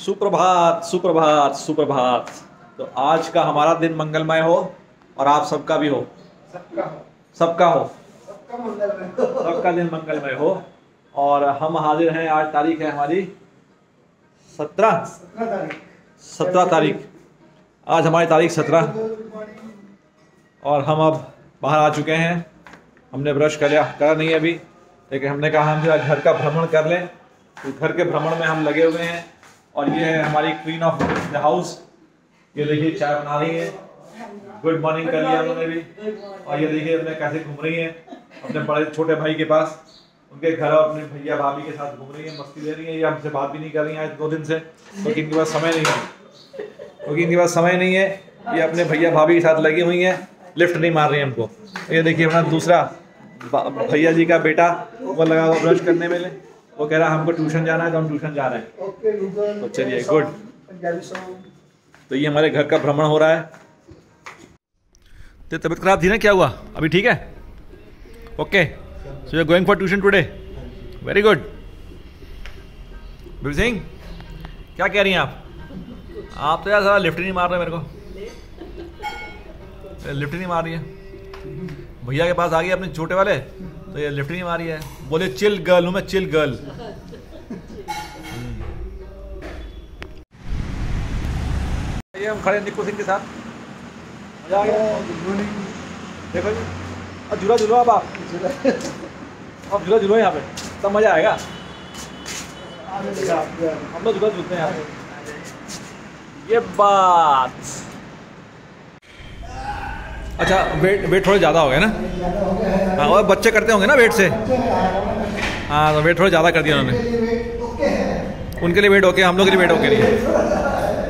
सुप्रभात सुप्रभात सुप्रभात। तो आज का हमारा दिन मंगलमय हो और आप सबका भी हो। सबका हो। सबका दिन मंगलमय हो। और हम हाजिर हैं आज तारीख है हमारी सत्रह। सत्रह तारीख। आज हमारी तारीख सत्रह। और हम अब बाहर आ चुके हैं। हमने ब्रश कर लिया। करा नहीं है अभी। लेकिन हमने कहा हम जरा घर का भ्रमण कर लें। तो घर के भ्रमण में हम लगे हुए हैं। और ये है हमारी क्वीन ऑफ़ द हाउस ये देखिए चाय बना रही है। गुड मॉर्निंग कर लिया उन्होंने भी। और ये देखिए अपने कैसे घूम रही है। अपने बड़े छोटे भाई के पास। उनके घर और अपने भैया भाभी के साथ घूम रही है मस्ती ले रही है। ये हमसे बात भी नहीं कर रही है आज दो दिन से। क्योंकि इनके पास समय नहीं है। क्योंकि इनके पास समय नहीं है। ये अपने भैया भाभी के साथ लगी हुई हैं। लिफ्ट नहीं मार रही है हमको। ये देखिए अपना दूसरा भैया जी का बेटा वो लगा हुआ ब्रश करने में ले। वो कह रहा हमको ट्यूशन जाना है तो हम ट्यूशन जा रहे हैं. ओके तो चलिए, सॉन्ग तो ये हमारे घर का भ्रमण हो रहा है। तेरी तबीयत खराब थी ना क्या हुआ? अभी ठीक है? Okay so you going for tuition today very good bill Singh क्या कह रही हैं आप? आप तो यार सारा लिफ्ट नहीं मार रहे मेरे को। लिफ्ट नहीं मार रही है। भैया के पास आ गए अपने छोटे वाले? तो ये लिफ्ट नहीं मारी है। बोले चिल गर्ल हूँ मैं चिल गर्ल. ये हम खड़े निक्कू सिंह के साथ। मज़ा आ गया। गुड मॉर्निंग देखो जी अब झूला झूलो अब आप। अब झूला झूलो यहाँ पे तब मज़ा आएगा। हम लोग झूला झूलते हैं यहाँ पे। ये बात। अच्छा वेट वेट थोड़े ज़्यादा हो गए ना? हाँ और बच्चे करते होंगे ना वेट से? हाँ तो वेट थोड़ा ज़्यादा कर दिया उन्होंने। उनके लिए वेट ओके हम लोग के लिए वेट ओके नहीं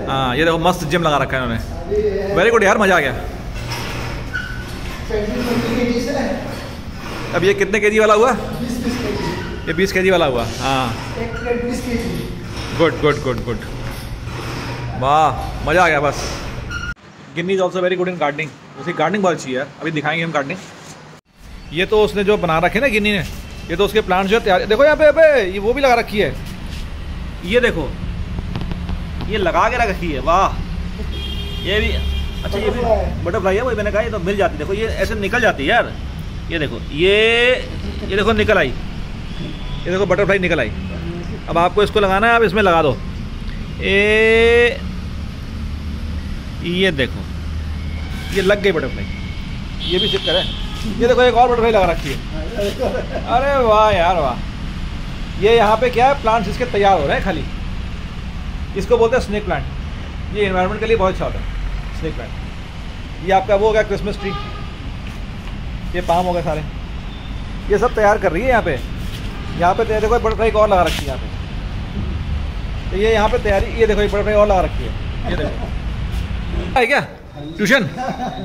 हाँ। ये देखो, मस्त जिम लगा रखा है उन्होंने। वेरी गुड यार, मज़ा आ गया। अब ये कितने केजी वाला हुआ? ये बीस केजी वाला हुआ हाँ। गुड गुड गुड गुड वाह, मज़ा आ गया बस। Ginni is also very good in gardening उसकी गार्डनिंग बहुत अच्छी है। अभी दिखाएँगे हम गार्डनिंग ये तो उसने जो बना रखे ना गिनी ने, ये तो उसके प्लांट जो है तैयार देखो यहाँ पे अबे ये वो भी लगा रखी है। ये देखो, ये लगा के रखी है, वाह। ये भी अच्छा ये भी बटरफ्लाई है, वही मैंने कहा, ये तो मिल जाती देखो, ये ऐसे निकल जाती है यार। ये देखो, ये ये देखो, निकल आई। ये देखो बटरफ्लाई निकल आई। अब आपको इसको लगाना है, आप इसमें लगा दो। ए ये देखो, ये लग गई बटरफ्लाई ये भी चक्कर है ये देखो, एक और बटरफ्लाई लगा रखी है। अरे वाह यार, वाह। ये यहाँ पे क्या है? प्लांट्स इसके तैयार हो रहे हैं खाली। इसको बोलते हैं स्नेक प्लांट ये इन्वायरमेंट के लिए बहुत अच्छा होता है। स्नेक प्लांट ये आपका वो हो गया क्रिसमस ट्री ये पाम हो गए सारे। ये सब तैयार कर रही है यहाँ पे। यहाँ पे देखो बटरफ्लाई और लगा रखी है यहाँ पे। तो ये यहाँ पे तैयारी, ये देखो बटरफ्लाई और लगा रखी है। ये देखो। क्या? ट्यूशन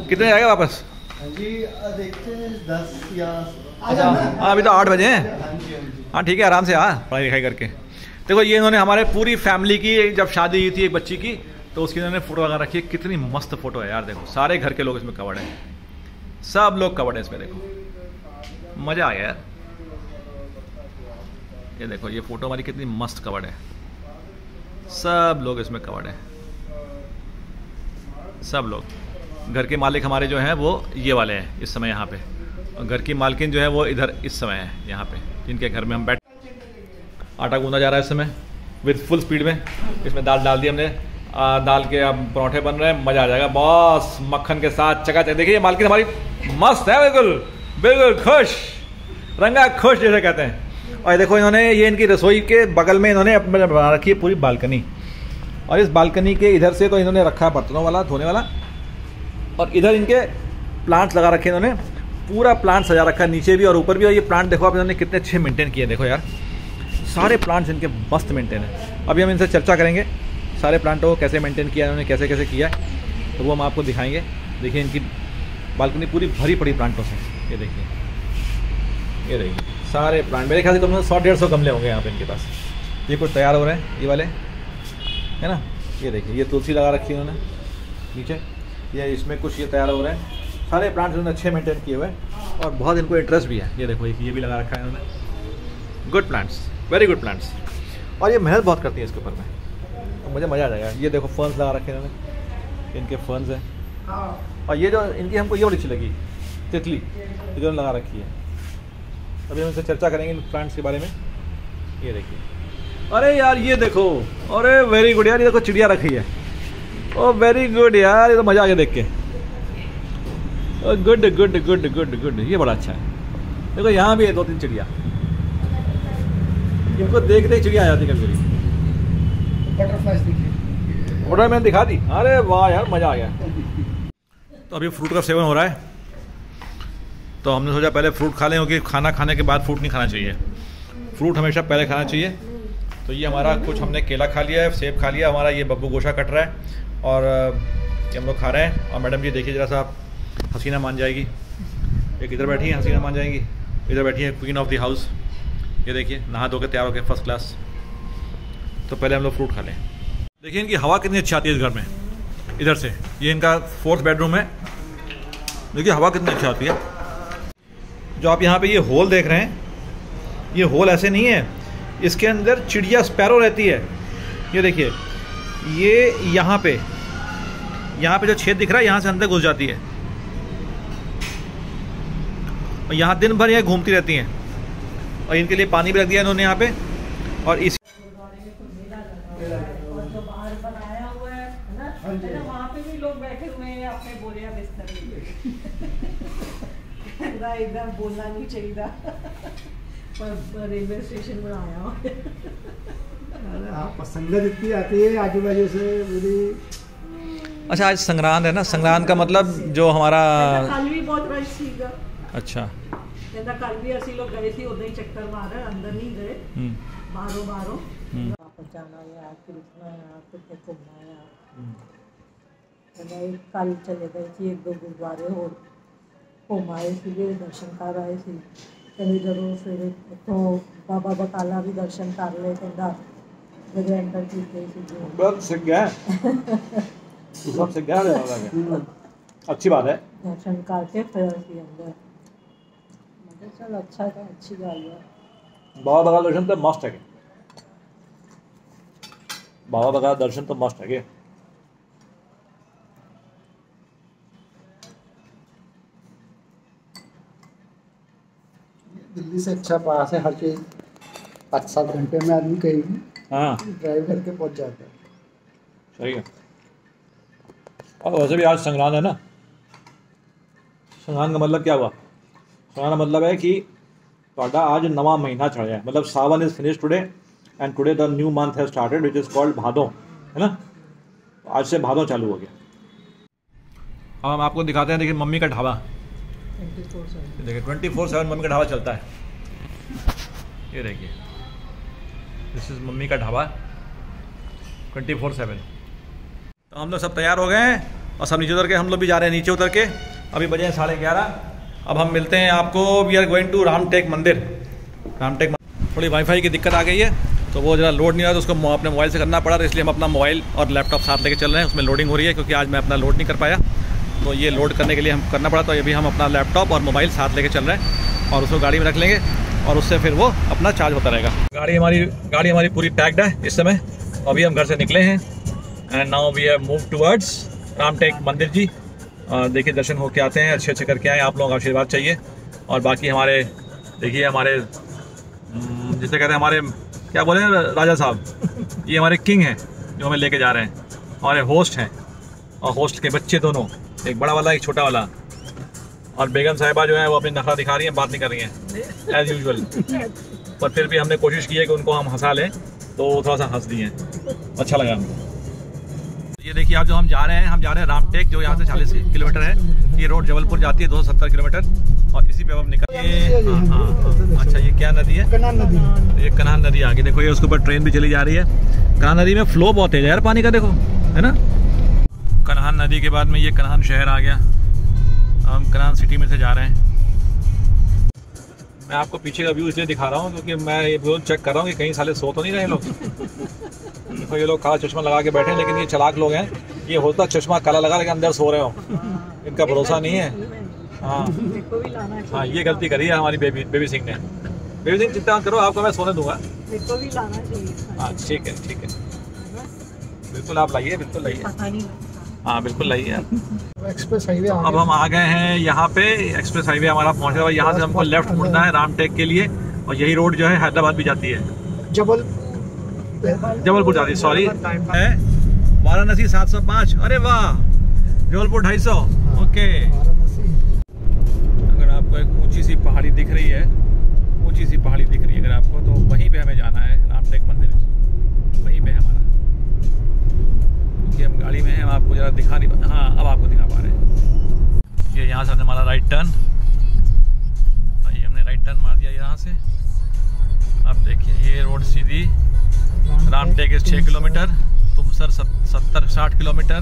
कितने आएगा वापस? जी देखते हैं दस या अच्छा हाँ अभी तो आठ बजे हैं। हाँ हाँ ठीक है आराम से हाँ पढ़ाई लिखाई करके। देखो ये इन्होंने हमारे पूरी फैमिली की जब शादी हुई थी एक बच्ची की तो उसकी इन्होंने फ़ोटो लगा रखी है। कितनी मस्त फ़ोटो है यार देखो सारे घर के लोग इसमें कवर्ड हैं। सब लोग कवर्ड है इसमें देखो। मज़ा आ गया यार। ये देखो ये फ़ोटो हमारी कितनी मस्त कवर्ड है। सब लोग इसमें कवर्ड है। सब लोग। घर के मालिक हमारे जो हैं वो ये वाले हैं इस समय यहाँ पे। और घर की मालकिन जो है वो इधर इस समय है यहाँ पे जिनके घर में हम बैठ आटा गूंदा जा रहा है इस समय विद फुल स्पीड में। इसमें दाल डाल दी हमने। आ, दाल के अब परोठे बन रहे हैं मज़ा आ जाएगा। बॉस मक्खन के साथ चकाचक। देखिए मालकिन हमारी मस्त है बिल्कुल बिल्कुल खुश। रंगा खुश जैसे कहते हैं। और देखो इन्होंने ये इनकी रसोई के बगल में इन्होंने अपने बना रखी है पूरी बालकनी। और इस बालकनी के इधर से तो इन्होंने रखा बर्तनों वाला धोने वाला। और इधर इनके प्लांट्स लगा रखे इन्होंने। पूरा प्लांट सजा रखा है, नीचे भी और ऊपर भी। और ये प्लांट देखो आप, इन्होंने कितने अच्छे मेंटेन किए देखो यार। सारे प्लांट्स इनके मस्त मेंटेन है। अभी हम इनसे चर्चा करेंगे, सारे प्लांटों को कैसे मेंटेन किया इन्होंने, कैसे कैसे किया तो वो हम आपको दिखाएँगे। देखिए इनकी बालकनी पूरी भरी पड़ी प्लांटों से। ये देखिए। ये देखिए। सारे प्लांट मेरे ख्याल से कम से सौ, डेढ़ सौ गमले होंगे यहाँ पे इनके पास। ये कुछ तैयार हो रहे हैं, ये वाले। है ना? ये देखिए, ये तुलसी लगा रखी है उन्होंने नीचे। ये इसमें कुछ ये तैयार हो रहे हैं। सारे प्लांट्स उन्होंने अच्छे मेंटेन किए हुए हैं। और बहुत इनको इंटरेस्ट भी है। ये देखो ये भी लगा रखा है इन्होंने। Good plants very good plants और ये मेहनत बहुत करती है इसके ऊपर में। तो मुझे मज़ा आ जाएगा। ये देखो फर्न्स लगा रखे इन्होंने। इनके फर्न्स हैं। हाँ और ये जो, इनकी हमको ये बड़ी अच्छी लगी। तितली। ये जो लगा रखी है। अभी हम इनसे चर्चा करेंगे इन प्लांट्स के बारे में। ये देखिए। अरे यार, ये देखो। अरे वेरी गुड यार। ये देखो, चिड़िया रखी है। ओ वेरी गुड यार ये तो मज़ा आ गया देख के। Good good good good good ये बड़ा अच्छा है। देखो यहाँ भी है दो तीन चिड़िया। इनको देख देख चिड़िया आ जाती कभी ऑर्डर मैंने दिखा दी। अरे वाह यार मज़ा आ गया। तो अभी फ्रूट का सेवन हो रहा है। तो हमने सोचा पहले फ्रूट खा लें क्योंकि खाना खाने के बाद फ्रूट नहीं खाना चाहिए। फ्रूट हमेशा पहले खाना चाहिए। तो ये हमारा कुछ हमने केला खा लिया है सेब खा लिया हमारा ये बब्बू गोशा कट रहा है। और ये हम लोग खा रहे हैं। और मैडम जी, देखिए ज़रा साहब हसीना मान जाएगी। एक इधर बैठी है, हसीना मान जाएँगी। इधर बैठी है क्वीन ऑफ़ द हाउस ये देखिए, नहा धो के तैयार हो गए फ़र्स्ट क्लास तो पहले हम लोग फ्रूट खा लें। देखिए इनकी हवा कितनी अच्छी आती है इस घर में। इधर से, ये इनका फोर्थ बेडरूम है। देखिए हवा कितनी अच्छी आती है। जो आप यहाँ पे ये होल देख रहे हैं, ये होल ऐसे नहीं है। इसके अंदर चिड़िया स्पैरो रहती है। ये देखिए, ये यहाँ पे यहाँ पे जो छेद दिख रहा है यहाँ से अंदर घुस जाती है। और यहाँ दिन भर ये घूमती रहती हैं। और इनके लिए पानी भी रख दिया इन्होंने यहाँ पे। और इस और जो बाहर बनाया हुआ है ना? जी। ना वहाँ पे भी लोग बैठे हुए अपने बोरिया बिस्तर में एकदम बोलना नहीं चाहिए था। पर पर रेलवे स्टेशन हुआ है। अरे हाँ संगत इतनी आती है आजू बाजू से पूरी अच्छा आज संग्रांद है ना संग्रांद का मतलब जो हमारा कल भी बहुत रश ਸੀਗਾ अच्छा ਕਹਿੰਦਾ ਕੱਲ ਵੀ ਅਸੀਂ ਲੋਕ ਗਏ ਸੀ ਉਦਾਂ ਹੀ ਚੱਕਰ ਮਾਰਨ ਅੰਦਰ ਨਹੀਂ ਗਏ हम्म, ਬਾਹਰੋਂ ਬਾਹਰੋਂ हम्म, ਵਾਪਸ ਜਾਣਾ ਹੈ ਕਿਰਤਨਾ ਹੈ ਕਿਤੇ ਘੁੰਮਣਾ ਹੈ ਕਹਿੰਦਾ ਇਹ ਕੱਲ ਚਲੇ ਗਏ ਸੀ ਇੱਕ ਦੋ ਗੁਰਦੁਆਰੇ ਹੋਰ ਘੁੰਮ ਆਏ ਸੀਗੇ ਦਰਸ਼ਨ ਕਰ ਆਏ ਸੀ ਕਹਿੰਦੇ ਜਦੋਂ ਫਿਰ ਉੱਥੋਂ ਬਾਬਾ ਬਕਾਲਾ ਵੀ ਦਰਸ਼ਨ ਕਰ ਲਏ ਕਹਿੰਦਾ ਜਦੋਂ ਐਂਟਰ ਕੀਤੇ ਸੀ बहुत सीख सबसे गहरे लगा गया अच्छी बात है। दर्शन करके फिर उसके अंदर मतलब चल अच्छा था अच्छी गाल है। बाबा बगा दर्शन तो मस्त है बाबा बगा दर्शन तो मस्त है दिल्ली से अच्छा पास है हर चीज़। पाँच सात घंटे में आदमी कहीं भी हाँ। ड्राइव करके पहुँच जाता है। सही है। और वैसे भी आज संग्रांद है ना संग्रांद का मतलब क्या हुआ संग्रांद का मतलब है कि ਤੁਹਾਡਾ आज नवा महीना चढ़ गया मतलब Sawan is finish today and today the new month has started which is called Bhado है ना तो आज से भादो चालू हो गया अब हम आपको दिखाते हैं देखिए मम्मी का ढाबा ट्वेंटी फोर सेवन ये देखिए ट्वेंटी फोर सेवन मम्मी का ढाबा चलता है ये देखिए दिस इज मम्मी का ढाबा ट्वेंटी फोर सेवन तो हम लोग सब तैयार हो गए हैं और सब नीचे उतर के हम लोग भी जा रहे हैं, नीचे उतर के। अभी बजे हैं साढ़े ग्यारह। अब हम मिलते हैं आपको। We are going to Ramtek mandir. Ramtek. थोड़ी वाईफाई की दिक्कत आ गई है तो वो जरा लोड नहीं रहा तो उसको अपने मोबाइल से करना पड़ा तो इसलिए हम अपना मोबाइल और लैपटॉप साथ लेके चल रहे हैं। उसमें लोडिंग हो रही है, क्योंकि आज मैं अपना लोड नहीं कर पाया। तो ये लोड करने के लिए हम करना पड़ा तो ये भी हम अपना लैपटॉप और मोबाइल साथ लेके चल रहे हैं और उसको गाड़ी में रख लेंगे और उससे फिर वो अपना चार्ज होता रहेगा। गाड़ी हमारी गाड़ी हमारी पूरी पैक्ड है इस समय। अभी हम घर से निकले हैं। And now we have move towards Ramtek mandir ji देखिए दर्शन होके आते हैं अच्छे अच्छे करके आए आप लोगों का आशीर्वाद चाहिए। और बाकी हमारे देखिए हमारे हम्म, जिसे कहते हैं हमारे क्या बोले राजा साहब? ये हमारे किंग हैं जो हमें लेके जा रहे हैं। हमारे होस्ट हैं। और होस्ट के बच्चे दोनों एक बड़ा वाला एक छोटा वाला। और बेगम साहिबा जो है वो अपनी नखरा दिखा रही हैं बात नहीं कर रही हैं। एज यूजल पर फिर भी हमने कोशिश की है कि उनको हम हंसा लें। तो थोड़ा सा हंस दिए अच्छा लगा हमको। ये देखिए आप जो हम जा रहे हैं हम जा रहे हैं रामटेक जो यहाँ से 40 किलोमीटर है। ये रोड जबलपुर जाती है 270 किलोमीटर और इसी पे हम निकल ये हाँ, हाँ, अच्छा ये क्या नदी है? कनान नदी। ये कनान नदी आगे देखो ये उसके ऊपर ट्रेन भी चली जा रही है। कनान नदी में फ्लो बहुत तेज है यार पानी का देखो है ना? कनान नदी के बाद में ये कनान शहर आ गया। हम कनान सिटी में से जा रहे हैं। मैं आपको पीछे का व्यू इसलिए दिखा रहा हूँ क्योंकि मैं ये व्यू चेक कर रहा हूँ कि कहीं साले सो तो नहीं रहे लोग। देखो ये लोग काला चश्मा लगा के बैठे हैं लेकिन ये चलाक लोग हैं। ये होता चश्मा काला लगा लेकिन अंदर सो रहे हो। इनका भरोसा नहीं है। हाँ। हाँ। ये गलती करी है हमारी बेबी बेबी सिंह ने। बेबी सिंह चिंता करो आपको मैं सोने दूँगा। मेरे को भी लाना चाहिए। हाँ ठीक है ठीक है। बिल्कुल आप लाइए बिल्कुल लाइए। हाँ बिल्कुल लाइए एक्सप्रेस हाईवे अब हम आ गए हैं यहाँ पे एक्सप्रेस हाईवे हमारा पहुँच गया यहाँ से हमको लेफ़्ट मुड़ना है रामटेक के लिए और यही रोड जो है हैदराबाद भी जाती है। जबल जबलपुर जाती है सॉरी है? वाराणसी सात सौ पाँच। अरे वाह! जबलपुर ढाई सौ। ओके। अगर आपको एक ऊँची सी पहाड़ी दिख रही है, ऊँची सी पहाड़ी दिख रही है अगर आपको तो वहीं पे हमें जाना है, रामटेक मंदिर। वहीं पे हमारा। क्योंकि हम गाड़ी में हैं आपको ज़रा दिखा नहीं पा हाँ अब आपको दिखा पा रहे हैं। ये यहाँ से हमने हमारा राइट टर्न ये हमने राइट टर्न मार दिया यहाँ से। अब देखिए, ये रोड सीधी। रामटेक छः किलोमीटर तुमसर सत्तर साठ किलोमीटर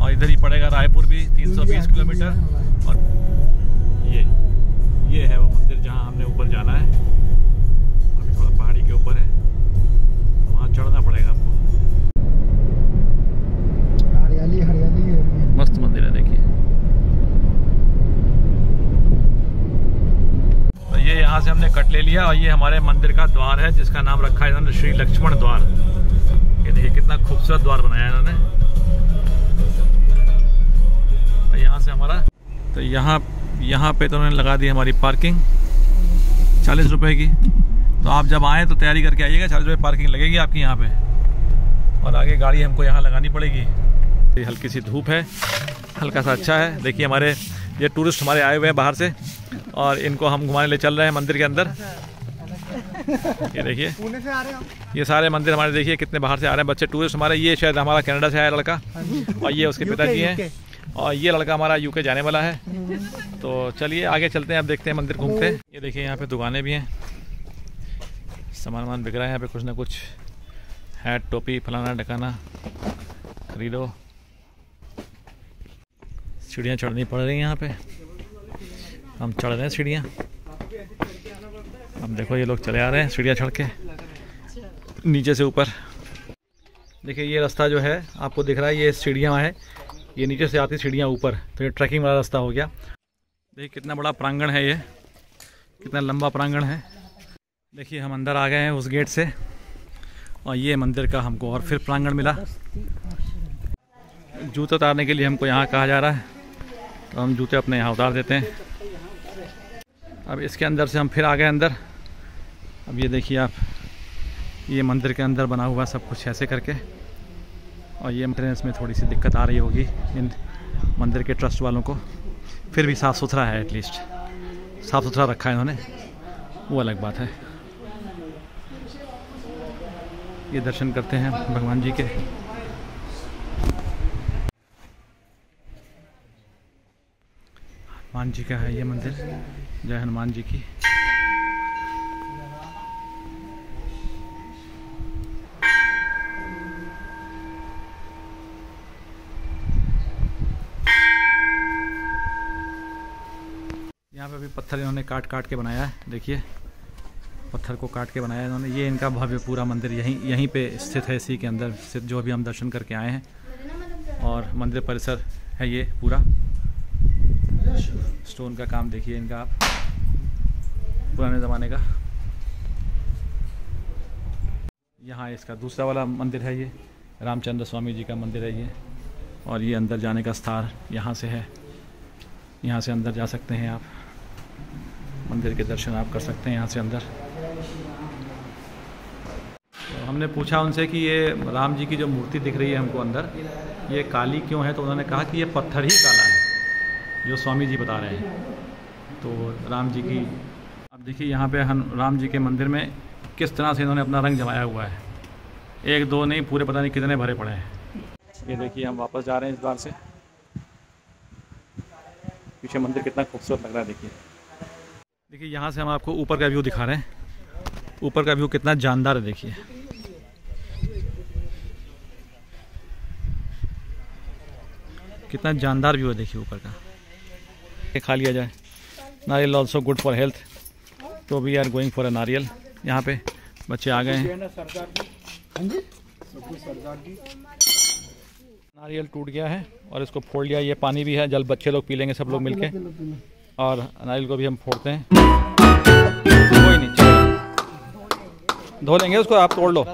और इधर ही पड़ेगा रायपुर भी 320 किलोमीटर और ये ये है वो मंदिर जहाँ हमने ऊपर जाना है। अभी थोड़ा पहाड़ी के ऊपर है तो वहाँ चढ़ना पड़ेगा आपको। हरियाली हरियाली मस्त मंदिर है देखिए तो ये यहाँ से हमने कट ले लिया और ये हमारे मंदिर का द्वार है, जिसका नाम रखा है इन्होंने श्री लक्ष्मण द्वार। ये देखिए कितना खूबसूरत द्वार बनाया है इन्होंने। और यहाँ से हमारा तो यहाँ यहाँ पे तो उन्होंने लगा दी हमारी पार्किंग, चालीस रुपए की। तो आप जब आएँ तो तैयारी करके आइएगा, चालीस रुपये पार्किंग लगेगी आपकी यहाँ पे। और आगे गाड़ी हमको यहाँ लगानी पड़ेगी। हल्की सी धूप है, हल्का सा अच्छा है। देखिए हमारे ये टूरिस्ट हमारे आए हुए हैं बाहर से और इनको हम घुमाने ले चल रहे हैं मंदिर के अंदर। ये देखिए। पुणे से आ रहे हो? ये सारे मंदिर हमारे देखिए कितने बाहर से आ रहे हैं। बच्चे टूरिस्ट हमारे ये शायद हमारा कनाडा से आया लड़का और ये उसके पिताजी हैं। और ये लड़का हमारा यूके जाने वाला है। तो चलिए आगे चलते हैं अब देखते हैं मंदिर घूमते। हैं ये देखिए यहाँ पे दुकानें भी हैं। सामान वामान बिक रहा है यहाँ पे कुछ ना कुछ। हैट टोपी फलाना ढकाना खरीदो। सीढ़ियाँ चढ़नी पड़ रही हैं यहाँ पे। हम चढ़ रहे हैं सीढ़ियाँ। अब देखो ये लोग चले आ रहे हैं सीढ़ियाँ चढ़ के। नीचे से ऊपर। देखिए, ये रास्ता जो है, आपको दिख रहा है, ये सीढ़ियाँ हैं। ये नीचे से आती सीढ़ियाँ ऊपर। तो ये ट्रैकिंग वाला रास्ता हो गया। देखिए, कितना बड़ा प्रांगण है ये। कितना लंबा प्रांगण है। देखिए, हम अंदर आ गए हैं उस गेट से। और ये मंदिर का हमको और फिर प्रांगण मिला। जूता उतारने के लिए हमको यहाँ कहा जा रहा है। तो हम जूते अपने यहाँ उतार देते हैं। अब इसके अंदर से हम फिर आ गए अंदर। अब ये देखिए आप, ये मंदिर के अंदर बना हुआ सब कुछ ऐसे करके। और ये मेंटेनेंस में थोड़ी सी दिक्कत आ रही होगी इन मंदिर के ट्रस्ट वालों को। फिर भी साफ़ सुथरा है एटलीस्ट साफ़ सुथरा रखा है इन्होंने। वो अलग बात है। ये दर्शन करते हैं भगवान जी के। हनुमान जी का है ये मंदिर। जय हनुमान जी की। यहाँ पे भी पत्थर इन्होंने काट काट के बनाया है, देखिए। पत्थर को काट के बनाया इन्होंने। ये इनका भव्य पूरा मंदिर यहीं यहीं पे स्थित है, इसी के अंदर स्थित, जो अभी हम दर्शन करके आए हैं। और मंदिर परिसर है ये पूरा। स्टोन का काम देखिए इनका आप, पुराने ज़माने का। यहाँ इसका दूसरा वाला मंदिर है ये, रामचंद्र स्वामी जी का मंदिर है ये, और ये अंदर जाने का स्थान यहाँ से है। यहाँ से अंदर जा सकते हैं आप, मंदिर के दर्शन आप कर सकते हैं यहाँ से अंदर। तो हमने पूछा उनसे कि ये राम जी की जो मूर्ति दिख रही है हमको अंदर, ये काली क्यों है? तो उन्होंने कहा कि ये पत्थर ही काला है। जो स्वामी जी बता रहे हैं। तो राम जी की अब देखिए यहाँ पे हम राम जी के मंदिर में किस तरह से इन्होंने अपना रंग जमाया हुआ है। एक, दो नहीं, पूरे पता नहीं कितने भरे पड़े हैं। ये देखिए हम वापस जा रहे हैं इस बार से। पीछे मंदिर कितना खूबसूरत लग रहा है, देखिए। देखिए, यहाँ से हम आपको ऊपर का व्यू दिखा रहे हैं। ऊपर का व्यू कितना जानदार है, देखिए। कितना जानदार व्यू है, देखिए ऊपर का। खा लिया जाए। Nariyal also good for health तो we are going for a nariyal. यहाँ पे बच्चे आ गए हैं। नारियल टूट गया है और इसको फोड़ लिया। ये पानी भी है, जल बच्चे लोग पी लेंगे सब लोग मिलके। और नारियल को भी हम फोड़ते हैं। कोई नहीं धो लेंगे उसको, आप तोड़ लो।